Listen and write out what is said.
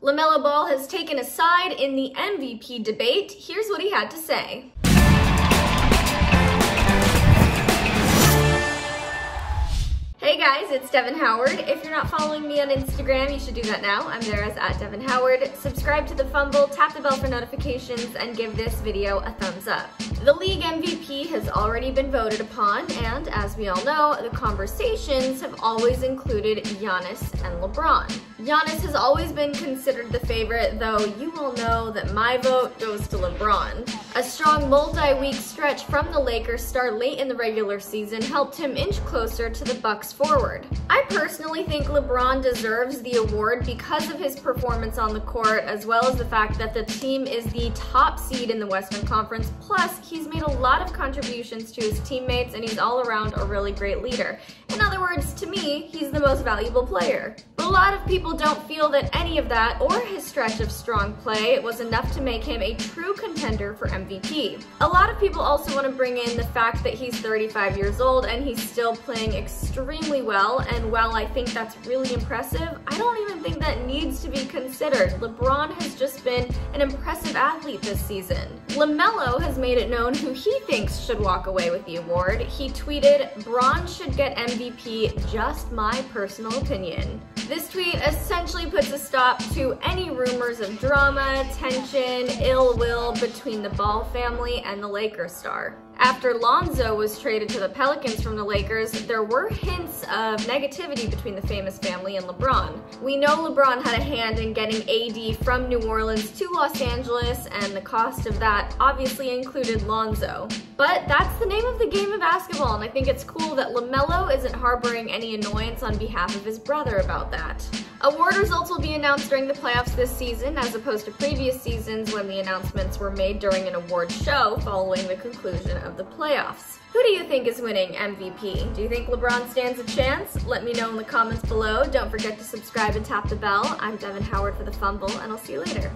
LaMelo Ball has taken a side in the MVP debate. Here's what he had to say. Guys, it's Devin Howard. If you're not following me on Instagram, you should do that now. I'm there as at Devin Howard. Subscribe to The Fumble, tap the bell for notifications, and give this video a thumbs up. The league MVP has already been voted upon, and as we all know, the conversations have always included Giannis and LeBron. Giannis has always been considered the favorite, though you all know that my vote goes to LeBron. A strong multi-week stretch from the Lakers start late in the regular season helped him inch closer to the Bucks forward. I personally think LeBron deserves the award because of his performance on the court, as well as the fact that the team is the top seed in the Western Conference, plus he's made a lot of contributions to his teammates and he's all around a really great leader. In other words, to me, he's the most valuable player. A lot of people don't feel that any of that or his stretch of strong play was enough to make him a true contender for MVP. A lot of people also want to bring in the fact that he's 35 years old and he's still playing extremely well, and while I think that's really impressive, I don't even think that needs to be considered. LeBron has just been an impressive athlete this season. LaMelo has made it known who he thinks should walk away with the award. He tweeted, Bron should get MVP, just my personal opinion. This tweet essentially puts a stop to any rumors of drama, tension, ill will between the Ball family and the Lakers star. After Lonzo was traded to the Pelicans from the Lakers, there were hints of negativity between the famous family and LeBron. We know LeBron had a hand in getting AD from New Orleans to Los Angeles, and the cost of that obviously included Lonzo. But that's the name of the game of basketball, and I think it's cool that LaMelo isn't harboring any annoyance on behalf of his brother about that. Award results will be announced during the playoffs this season, as opposed to previous seasons when the announcements were made during an award show following the conclusion of the playoffs. Who do you think is winning MVP? Do you think LeBron stands a chance? Let me know in the comments below. Don't forget to subscribe and tap the bell. I'm Devin Howard for The Fumble, and I'll see you later.